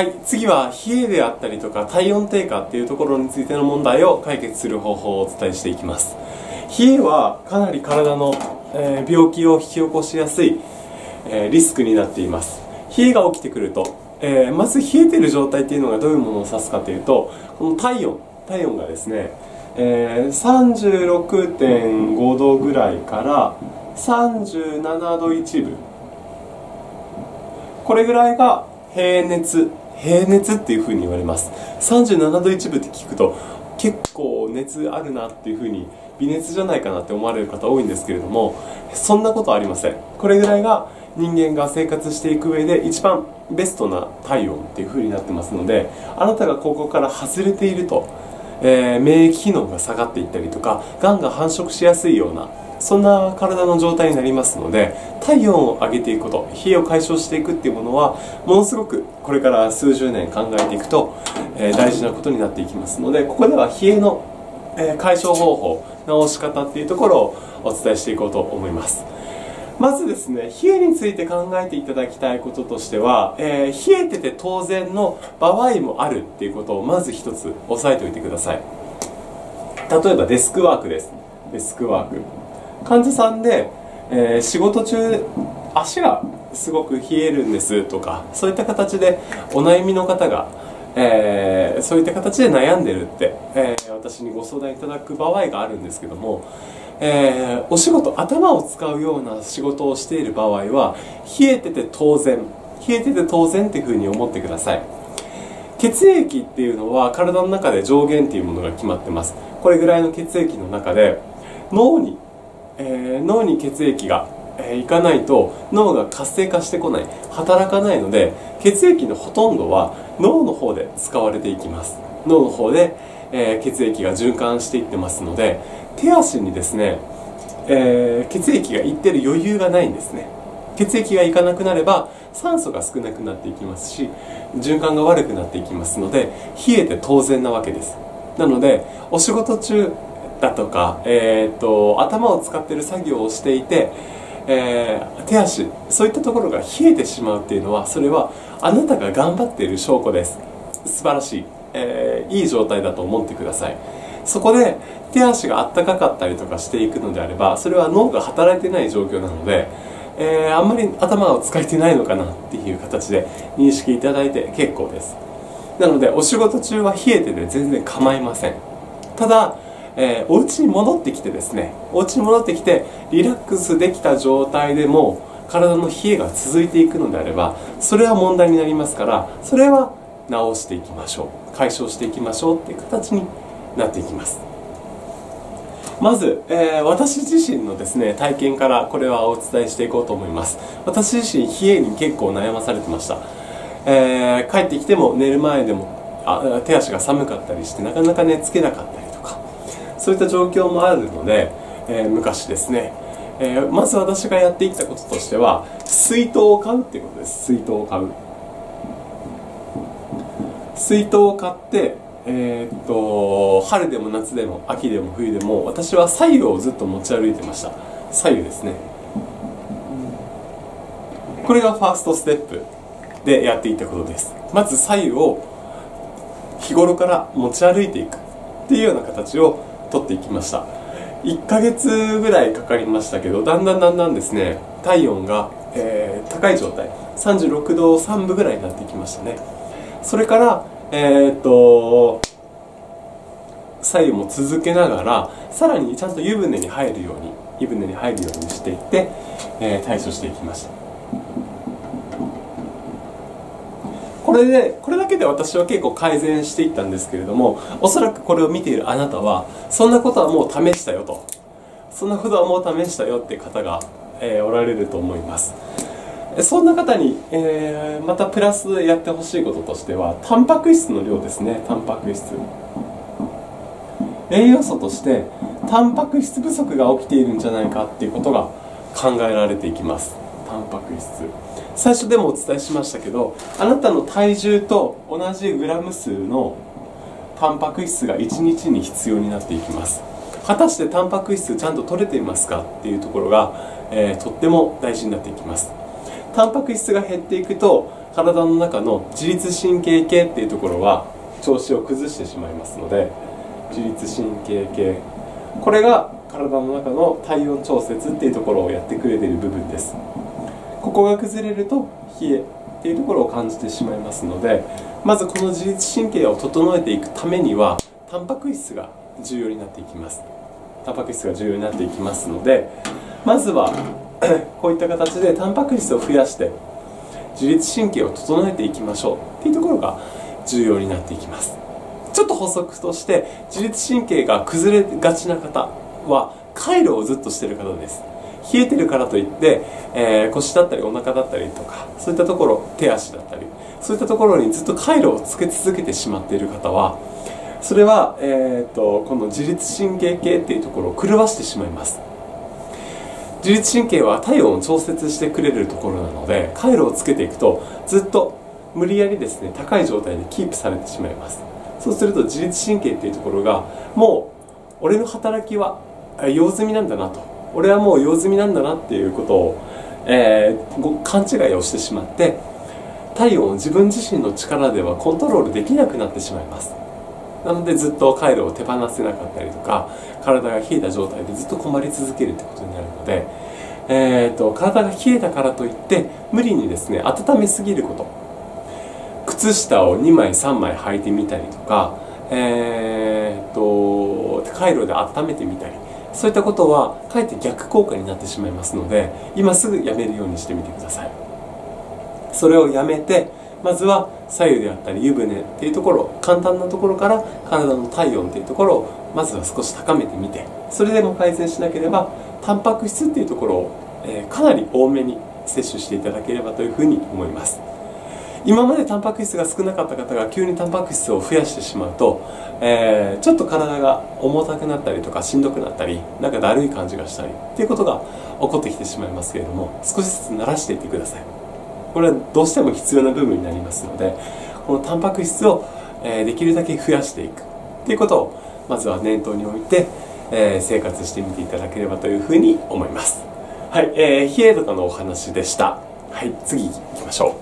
はい次は冷えであったりとか体温低下っていうところについての問題を解決する方法をお伝えしていきます。冷えはかなり体の、えー、病気を引き起こしやすい、えー、リスクになっています。冷えが起きてくると、えー、まず冷えてる状態っていうのがどういうものを指すかというとこの体温体温がですね、えー、36.5度ぐらいから37度1分これぐらいが平熱平熱っていうふうに言われます。37度1分って聞くと結構熱あるなっていうふうに微熱じゃないかなって思われる方多いんですけれどもそんなことはありません。これぐらいが人間が生活していく上で一番ベストな体温っていうふうになってますのであなたがここから外れていると、えー、免疫機能が下がっていったりとかがんが繁殖しやすいようなそんな体の状態になりますので体温を上げていくこと冷えを解消していくっていうものはものすごくこれから数十年考えていくと、えー、大事なことになっていきますのでここでは冷えの、えー、解消方法治し方っていうところをお伝えしていこうと思います。まずですね冷えについて考えていただきたいこととしては、えー、冷えてて当然の場合もあるっていうことをまず一つ押さえておいてください。例えばデスクワークです。デスクワーク。患者さんで、えー、仕事中足がすごく冷えるんですとかそういった形でお悩みの方が、えー、そういった形で悩んでるって、えー、私にご相談いただく場合があるんですけども、えー、お仕事頭を使うような仕事をしている場合は冷えてて当然冷えてて当然っていうふうに思ってください。血液っていうのは体の中で上限っていうものが決まってます。これぐらいの血液の中で脳にえー、脳に血液が、えー、いかないと脳が活性化してこない働かないので血液のほとんどは脳の方で使われていきます。脳の方で、えー、血液が循環していってますので手足にですね、え、血液がいってる余裕がないんですね。血液がいかなくなれば酸素が少なくなっていきますし循環が悪くなっていきますので冷えて当然なわけです。なのでお仕事中だとか、えーと、頭を使ってる作業をしていて、えー、手足そういったところが冷えてしまうっていうのはそれはあなたが頑張っている証拠です。素晴らしい、えー、いい状態だと思ってください。そこで手足があったかかったりとかしていくのであればそれは脳が働いてない状況なので、えー、あんまり頭を使えてないのかなっていう形で認識いただいて結構です。なのでお仕事中は冷えてて全然構いません。ただえー、お家に戻ってきてですねお家に戻ってきてリラックスできた状態でも体の冷えが続いていくのであればそれは問題になりますからそれは直していきましょう解消していきましょうっていう形になっていきます。まず、えー、私自身のですね体験からこれはお伝えしていこうと思います。私自身冷えに結構悩まされてました、えー、帰ってきても寝る前でもあ手足が寒かったりしてなかなか寝つけなかったりそういった状況もあるので、えー、昔ですね、えー、まず私がやっていったこととしては水筒を買うっていうことです。水筒を買う。水筒を買ってえー、っと春でも夏でも秋でも冬でも私は左右をずっと持ち歩いてました。左右ですね。これがファーストステップでやっていったことです。まず左右を日頃から持ち歩いていくっていうような形を取っていきました。1ヶ月ぐらいかかりましたけどだんだんだんだんですね体温が、えー、高い状態。36度3分ぐらいになってきましたね。それからえー、っと左右も続けながらさらにちゃんと湯船に入るように湯船に入るようにしていって、えー、対処していきました。これでこれだけで私は結構改善していったんですけれどもおそらくこれを見ているあなたはそんなことはもう試したよと。そんなことはもう試したよって方が、えー、おられると思います。そんな方に、えー、またプラスやってほしいこととしてはタンパク質の量ですね。タンパク質。栄養素としてタンパク質不足が起きているんじゃないかっていうことが考えられていきます。タンパク質。最初でもお伝えしましたけどあなたの体重と同じグラム数のタンパク質が1日に必要になっていきます。果たしてタンパク質ちゃんと取れていますかっていうところが、えー、とっても大事になっていきます。タンパク質が減っていくと体の中の自律神経系っていうところは調子を崩してしまいますので自律神経系。これが体の中の体温調節っていうところをやってくれている部分です。ここが崩れると冷えっていうところを感じてしまいますのでまずこの自律神経を整えていくためにはタンパク質が重要になっていきます。タンパク質が重要になっていきますのでまずは こういった形でタンパク質を増やして自律神経を整えていきましょうっていうところが重要になっていきます。ちょっと補足として自律神経が崩れがちな方は回路をずっとしてる方です。冷えてるからといって、えー、腰だったりお腹だったりとかそういったところ手足だったりそういったところにずっと回路をつけ続けてしまっている方はそれは、えーと、この自律神経系っていうところを狂わしてしまいます。自律神経は体温を調節してくれるところなので回路をつけていくとずっと無理やりですね高い状態でキープされてしまいます。そうすると自律神経っていうところがもう俺の働きは用済みなんだなと。俺はもう用済みなんだなっていうことを、えー、勘違いをしてしまって体温を自分自身の力ではコントロールできなくなってしまいます。なのでずっと回路を手放せなかったりとか体が冷えた状態でずっと困り続けるってことになるので、えーと、体が冷えたからといって無理にですね温めすぎること。靴下を2枚3枚履いてみたりとか、えーと、と回路で温めてみたり。そういったことはかえって逆効果になってしまいますので今すぐやめるようにしてみてください。それをやめてまずは左右であったり湯船っていうところ簡単なところから体の体温っていうところをまずは少し高めてみてそれでも改善しなければタンパク質っていうところを、えー、かなり多めに摂取していただければというふうに思います。今までタンパク質が少なかった方が急にタンパク質を増やしてしまうと、えー、ちょっと体が重たくなったりとかしんどくなったりなんかだるい感じがしたりっていうことが起こってきてしまいますけれども少しずつ慣らしていってください。これはどうしても必要な部分になりますのでこのタンパク質を、えー、できるだけ増やしていくっていうことをまずは念頭に置いて、えー、生活してみていただければというふうに思います。はい、えー、冷えとかのお話でした。はい次行きましょう。